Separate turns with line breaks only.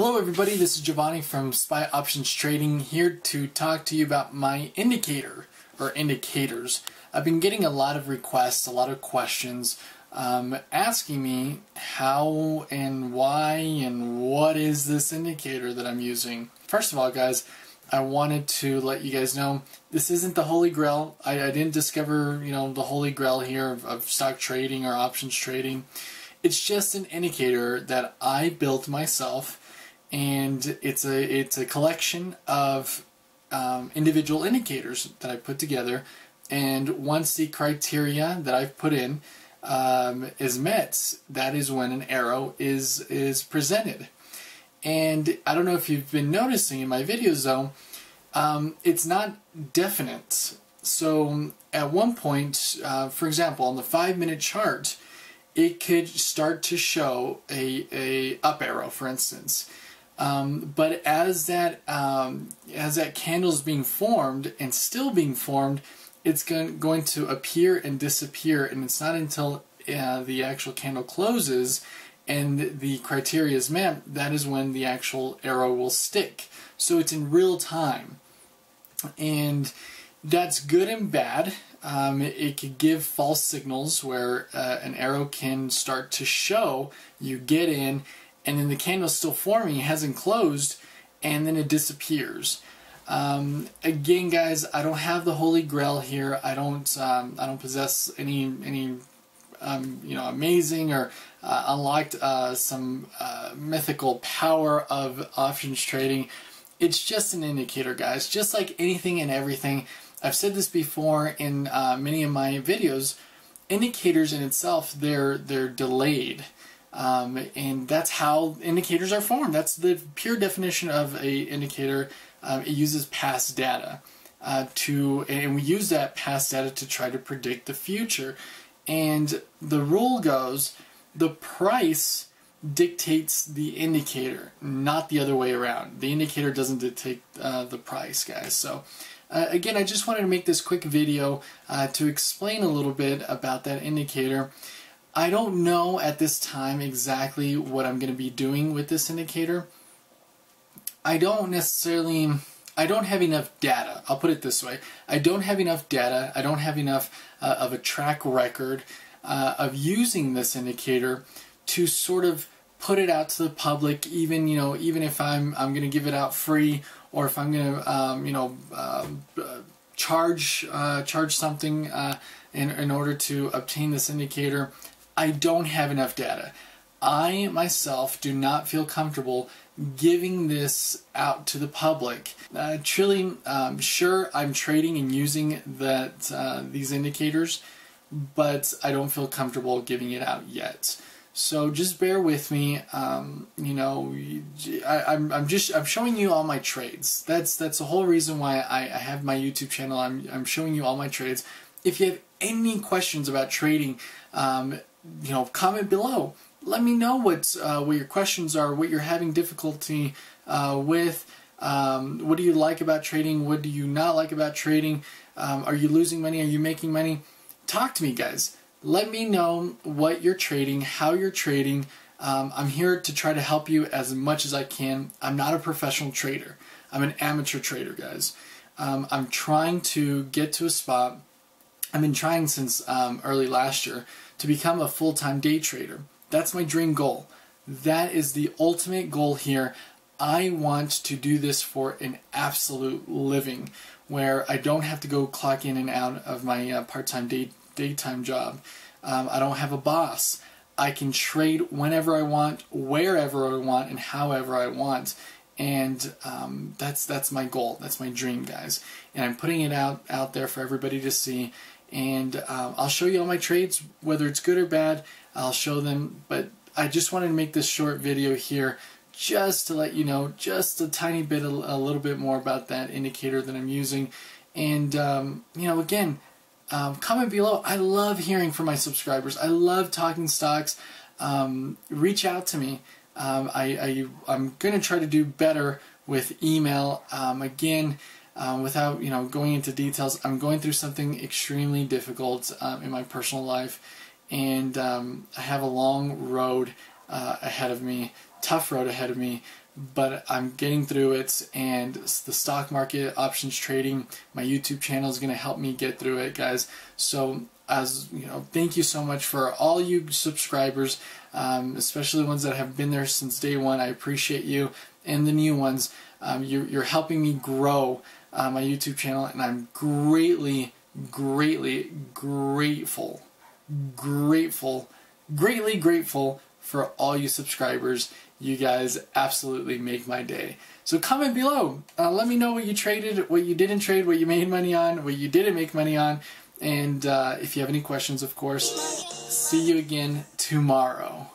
Hello everybody, this is Giovanni from SPY Options Trading here to talk to you about my indicator or indicators. I've been getting a lot of requests, a lot of questions um, asking me how and why and what is this indicator that I'm using. First of all guys, I wanted to let you guys know this isn't the holy grail. I, I didn't discover you know the holy grail here of, of stock trading or options trading. It's just an indicator that I built myself and it's a it's a collection of um, individual indicators that I put together. And once the criteria that I've put in um, is met, that is when an arrow is is presented. And I don't know if you've been noticing in my videos though, um, it's not definite. So at one point, uh, for example, on the five minute chart, it could start to show a, a up arrow, for instance. Um, but as that um, as that candle is being formed and still being formed, it's going, going to appear and disappear, and it's not until uh, the actual candle closes and the criteria is met that is when the actual arrow will stick. So it's in real time, and that's good and bad. Um, it, could give false signals where uh, an arrow can start to show you get in and then the candle's still forming, it hasn't closed, and then it disappears. Um, again, guys, I don't have the holy grail here. I don't, um, I don't possess any, any, um, you know, amazing or uh, unlocked uh, some uh, mythical power of options trading. It's just an indicator, guys. Just like anything and everything. I've said this before in uh, many of my videos. Indicators in itself, they're they're delayed. Um, and that's how indicators are formed. That's the pure definition of a indicator. Um, it uses past data uh, to, and we use that past data to try to predict the future. And the rule goes, the price dictates the indicator, not the other way around. The indicator doesn't dictate uh, the price, guys. So. Uh, again, I just wanted to make this quick video uh, to explain a little bit about that indicator. I don't know at this time exactly what I'm going to be doing with this indicator. I don't necessarily, I don't have enough data. I'll put it this way. I don't have enough data. I don't have enough uh, of a track record uh, of using this indicator to sort of put it out to the public even you know even if I'm I'm going to give it out free or if I'm going to um, you know um, uh, charge uh, charge something uh, in, in order to obtain this indicator I don't have enough data. I myself do not feel comfortable giving this out to the public. Uh, truly, um, sure, I'm trading and using that uh, these indicators, but I don't feel comfortable giving it out yet. So just bear with me. Um, you know, I, am I'm, I'm just I'm showing you all my trades. That's that's the whole reason why I, I have my YouTube channel. I'm I'm showing you all my trades. If you have any questions about trading, um, you know, comment below. Let me know what uh, what your questions are, what you're having difficulty uh, with. Um, what do you like about trading? What do you not like about trading? Um, are you losing money? Are you making money? Talk to me, guys. Let me know what you're trading, how you're trading. Um, I'm here to try to help you as much as I can. I'm not a professional trader. I'm an amateur trader, guys. Um, I'm trying to get to a spot. I've been trying since um, early last year to become a full-time day trader. That's my dream goal. That is the ultimate goal here. I want to do this for an absolute living where I don't have to go clock in and out of my uh, part-time day daytime job. Um, I don't have a boss. I can trade whenever I want, wherever I want, and however I want. And um, that's that's my goal. That's my dream, guys. And I'm putting it out out there for everybody to see and um, I'll show you all my trades, whether it's good or bad, I'll show them, but I just wanted to make this short video here just to let you know just a tiny bit, a, a little bit more about that indicator that I'm using. And, um, you know, again, um, comment below. I love hearing from my subscribers. I love talking stocks. Um, reach out to me. Um, I, I, am going to try to do better with email. Um, again, um, without you know going into details, I'm going through something extremely difficult um, in my personal life, and um, I have a long road uh, ahead of me, tough road ahead of me. but I'm getting through it. And the stock market options trading my YouTube channel is going to help me get through it guys. So as you know thank you so much for all you subscribers um, especially the ones that have been there since day one. I appreciate you. And the new ones um, you're, you're, helping me grow uh, my YouTube channel and I'm greatly greatly grateful grateful greatly grateful for all you subscribers you guys absolutely make my day. So comment below. Uh, let me know what you traded, what you didn't trade, what you made money on, what you didn't make money on. And uh, if you have any questions, of course, see you again tomorrow.